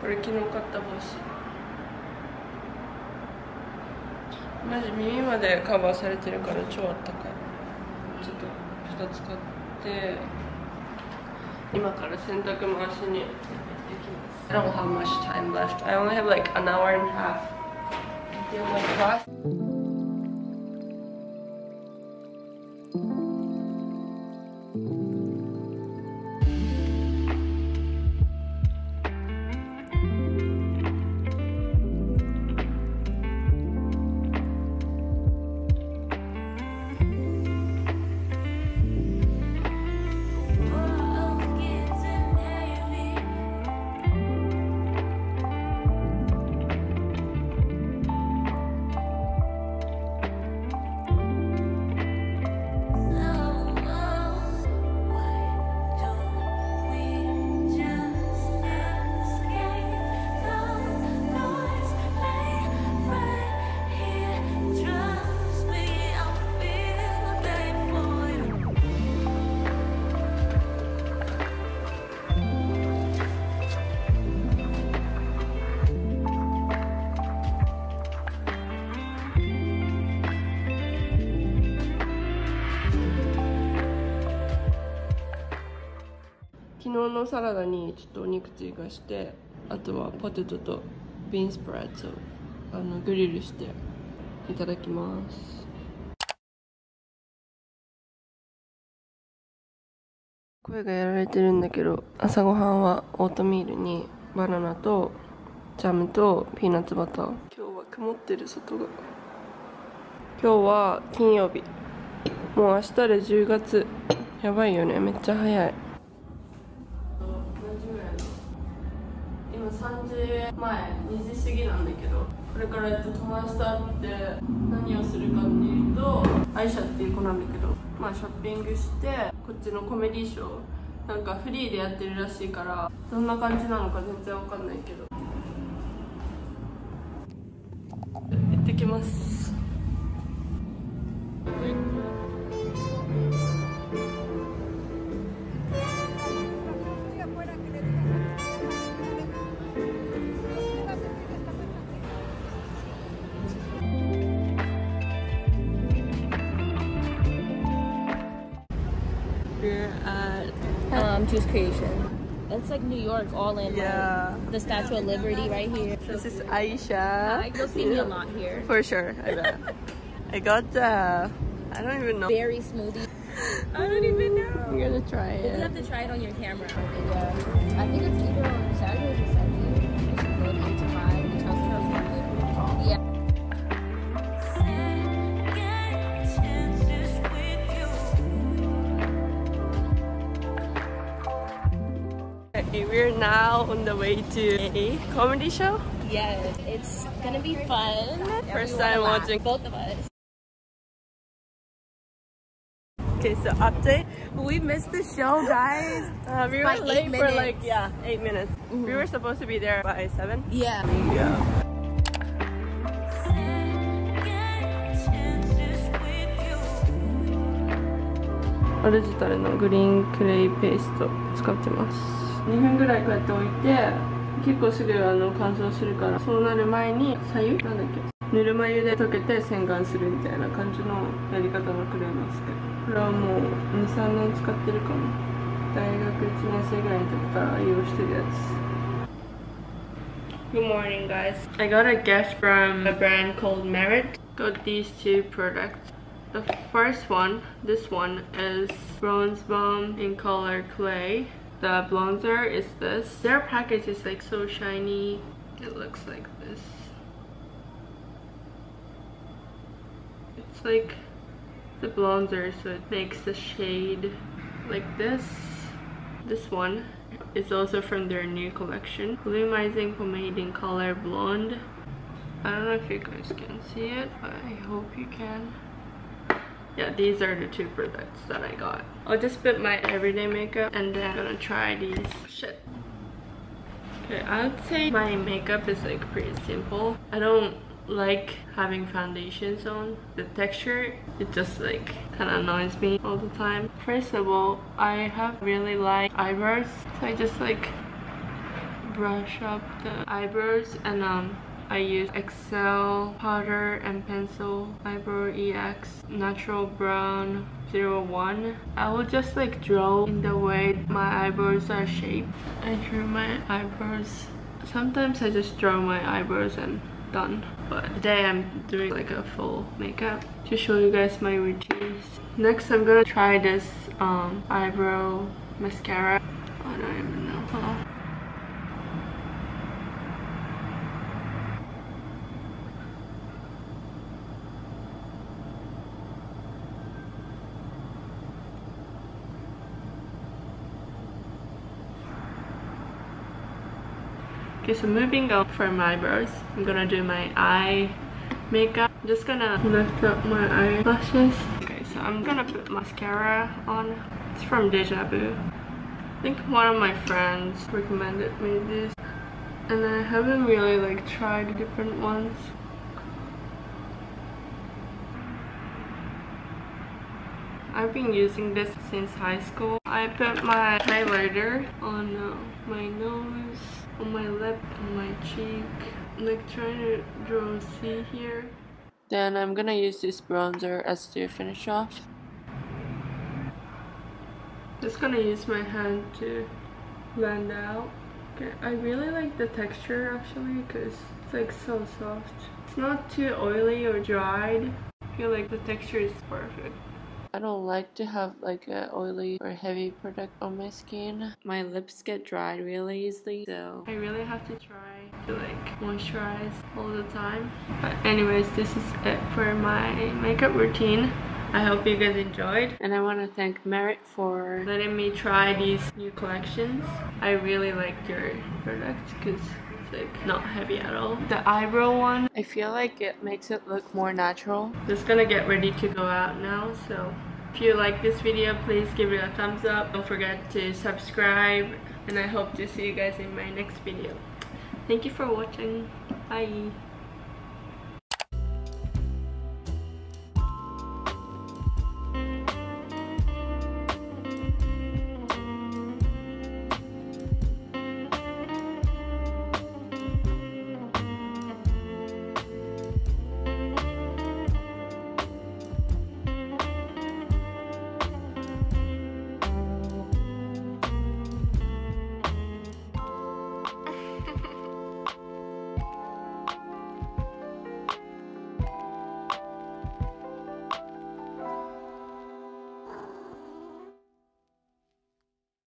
昨日買った帽子マジ耳までカバーされてるから超あったかいちょっと2つ買って今から洗濯回しに行ってきます I don't have much time left I only have like an hour and a half until my class のサラダにちょっとお肉追加してあとはポテトとビーンスプレッツをあのグリルしていただきます。声がやられてるんだけど朝ごはんはオートミールにバナナとジャムとピーナッツバター。今日は曇ってる外が。今日は金曜日。もう明日で10月。やばいよね。めっちゃ早い3時前2時過ぎなんだけどこれから友達と会って何をするかっていうとアイシャっていう子なんだけどまあショッピングしてこっちのコメディーショーなんかフリーでやってるらしいからどんな感じなのか全然わかんないけど。行ってきます。Um, Juice Generation. It's like New York, all in. Yeah. Like, the Statue of Liberty right here. This is Aisha. Uh, you'll see me a lot here. For sure, I bet. I got the. I don't even know. Berry smoothie. I don't even know. I'm gonna try it. You have to try it on your camera. Yeah. now on the way to a comedy show. Yes. It's gonna be fun. First Everyone time laugh. watching. Both of us. Okay, so update. We missed the show, guys. Uh, we were By eight late for minutes. like yeah, eight minutes. We were supposed to be there by seven. Yeah. Yeah. オリジタルのグリーンクレイペースト使ってます 2分ぐらいこうやって置いて結構すぐあの乾燥するからそうなる前に左右なんだっけぬるま湯で溶けて洗顔するみたいな感じのやり方のクレーマスクこれはもう23年使ってるかな大学1年生ぐらいの時から愛用してるやつ Good morning, guys. I got a gift from a brand called Merit. Got these two products. The first one, this one, is Bronze Bomb in color clay. The bronzer is this. Their package is like so shiny. It looks like this. It's like the bronzer, so it makes the shade like this. This one is also from their new collection. Volumizing pomade in color blonde. I don't know if you guys can see it, but I hope you can. Yeah, these are the two products that I got. I'll just put my everyday makeup and then I'm gonna try these. Shit. Okay, I would say my makeup is like pretty simple. I don't like having foundations on. The texture, it just like kind of annoys me all the time. First of all, I have really light eyebrows. So I just like brush up the eyebrows and um I use Excel powder and pencil eyebrow EX natural brown 01 I will just like draw in the way my eyebrows are shaped. I drew my eyebrows. Sometimes I just draw my eyebrows and done. But today I'm doing like a full makeup to show you guys my routines. Next I'm gonna try this um, eyebrow mascara. I don't even know So moving on my eyebrows, I'm gonna do my eye makeup. I'm just gonna lift up my eyelashes. Okay, so I'm gonna put mascara on. It's from Dejavu. I think one of my friends recommended me this. And I haven't really like tried different ones. I've been using this since high school. I put my highlighter on uh, my nose on my lip, on my cheek. I'm like trying to draw a C here. Then I'm gonna use this bronzer as to finish off. Just gonna use my hand to blend out. Okay, I really like the texture actually because it's like so soft. It's not too oily or dried. I feel like the texture is perfect. I don't like to have like a oily or heavy product on my skin. My lips get dried really easily, so I really have to try to like moisturize all the time. But anyways, this is it for my makeup routine. I hope you guys enjoyed and I want to thank Merit for letting me try these new collections. I really liked your products because like not heavy at all. The eyebrow one, I feel like it makes it look more natural. Just gonna get ready to go out now, so if you like this video, please give it a thumbs up. Don't forget to subscribe, and I hope to see you guys in my next video. Thank you for watching. Bye.